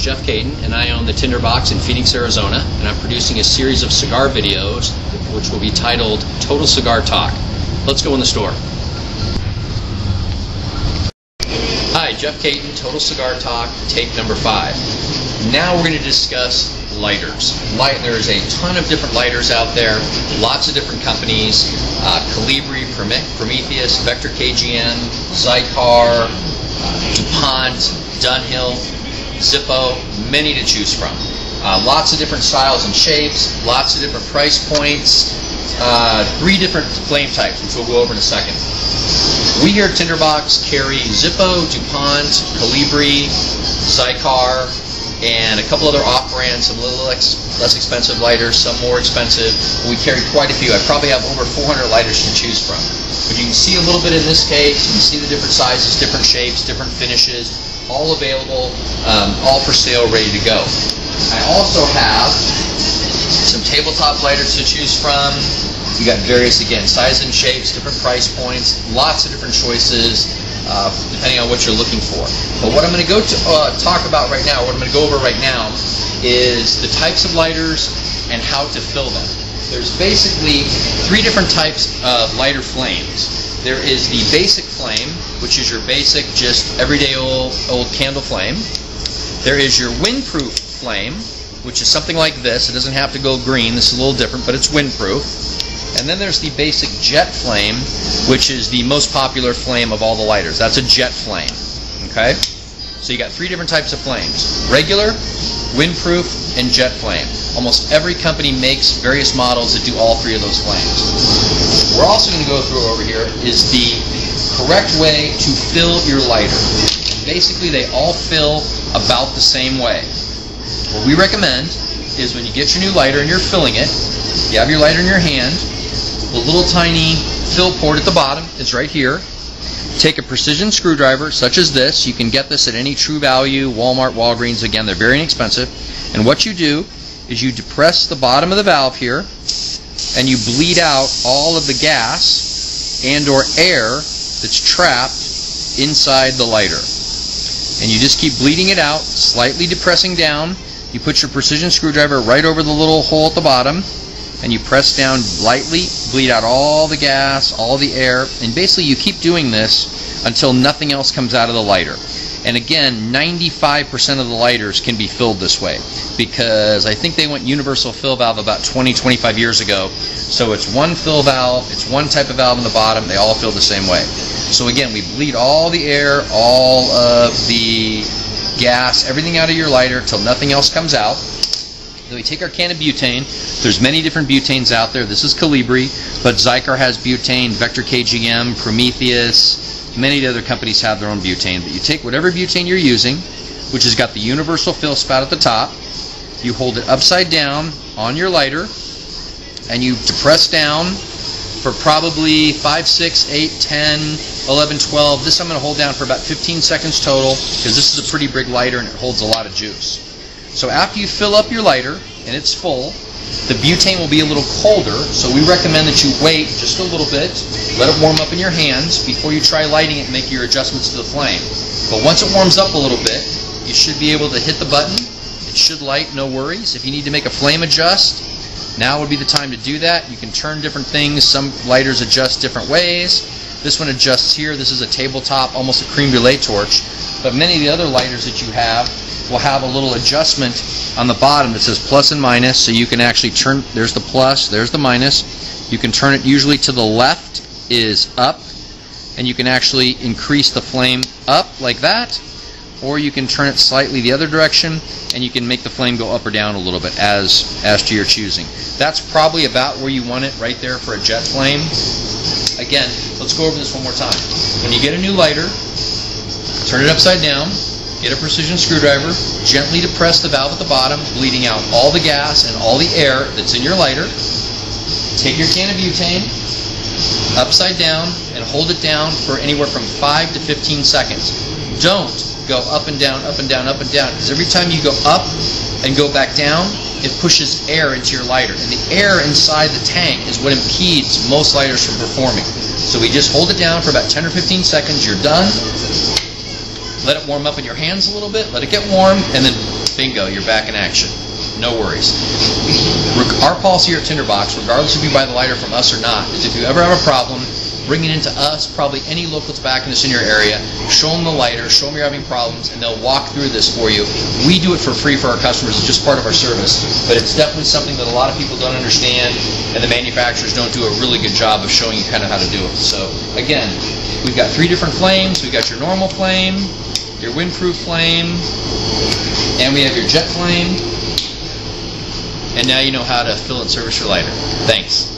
Jeff Cayton, and I own the Tinderbox in Phoenix, Arizona, and I'm producing a series of cigar videos which will be titled Total Cigar Talk. Let's go in the store. Hi, Jeff Cayton, Total Cigar Talk, take number five. Now we're going to discuss lighters. Light, there's a ton of different lighters out there, lots of different companies, uh, Colibri, Prometheus, Vector KGM, Xikar, uh, DuPont, Dunhill, Zippo, many to choose from. Uh, lots of different styles and shapes, lots of different price points, uh, three different flame types, which we'll go over in a second. We here at Tinderbox carry Zippo, DuPont, Colibri, Xikar, and a couple other off brands, some little less, less expensive lighters, some more expensive. We carry quite a few. I probably have over 400 lighters to choose from. But you can see a little bit in this case. You can see the different sizes, different shapes, different finishes, all available, um, all for sale, ready to go. I also have some tabletop lighters to choose from. You got various, again, size and shapes, different price points, lots of different choices uh, depending on what you're looking for. But what I'm going to go to uh, talk about right now, what I'm going to go over right now, is the types of lighters and how to fill them. There's basically three different types of lighter flames. There is the basic flame, which is your basic, just everyday old, old candle flame. There is your windproof flame, which is something like this. It doesn't have to go green. This is a little different, but it's windproof. And then there's the basic jet flame, which is the most popular flame of all the lighters. That's a jet flame. Okay? So you got three different types of flames. Regular, windproof, and jet flame. Almost every company makes various models that do all three of those flames. We're also going to go through over here is the correct way to fill your lighter. Basically, they all fill about the same way. What we recommend is when you get your new lighter and you're filling it, you have your lighter in your hand, the little tiny fill port at the bottom is right here. Take a precision screwdriver such as this. You can get this at any True Value, Walmart, Walgreens. Again, they're very inexpensive. And what you do is you depress the bottom of the valve here and you bleed out all of the gas and or air that's trapped inside the lighter. And you just keep bleeding it out, slightly depressing down. You put your precision screwdriver right over the little hole at the bottom and you press down lightly, bleed out all the gas, all the air, and basically you keep doing this until nothing else comes out of the lighter. And again, 95% of the lighters can be filled this way because I think they went universal fill valve about 20, 25 years ago. So it's one fill valve, it's one type of valve in the bottom, they all fill the same way. So again, we bleed all the air, all of the gas, everything out of your lighter till nothing else comes out. Then we take our can of butane. There's many different butanes out there. This is Colibri, but Xikar has butane, Vector KGM, Prometheus, many other companies have their own butane. But you take whatever butane you're using, which has got the universal fill spout at the top, you hold it upside down on your lighter, and you depress down for probably 5, 6, 8, 10, 11, 12. This I'm going to hold down for about 15 seconds total because this is a pretty big lighter and it holds a lot of juice. So after you fill up your lighter and it's full, the butane will be a little colder, so we recommend that you wait just a little bit, let it warm up in your hands before you try lighting it and make your adjustments to the flame. But once it warms up a little bit, you should be able to hit the button. It should light, no worries. If you need to make a flame adjust, now would be the time to do that. You can turn different things. Some lighters adjust different ways. This one adjusts here. This is a tabletop, almost a creme brulee torch. But many of the other lighters that you have will have a little adjustment on the bottom that says plus and minus so you can actually turn there's the plus there's the minus. You can turn it usually to the left is up and you can actually increase the flame up like that or you can turn it slightly the other direction and you can make the flame go up or down a little bit as as to your choosing. That's probably about where you want it right there for a jet flame. Again let's go over this one more time. When you get a new lighter turn it upside down Get a precision screwdriver, gently depress the valve at the bottom, bleeding out all the gas and all the air that's in your lighter. Take your can of butane, upside down, and hold it down for anywhere from 5 to 15 seconds. Don't go up and down, up and down, up and down, because every time you go up and go back down, it pushes air into your lighter. And the air inside the tank is what impedes most lighters from performing. So we just hold it down for about 10 or 15 seconds. You're done let it warm up in your hands a little bit, let it get warm, and then bingo, you're back in action. No worries. Our policy here at Tinderbox, regardless if you buy the lighter from us or not, is if you ever have a problem, bring it into us, probably any local tobacconist in your area, show them the lighter, show them you're having problems, and they'll walk through this for you. We do it for free for our customers, it's just part of our service, but it's definitely something that a lot of people don't understand, and the manufacturers don't do a really good job of showing you kind of how to do it. So, again, we've got three different flames. We've got your normal flame, your windproof flame, and we have your jet flame. And now you know how to fill and service your lighter. Thanks.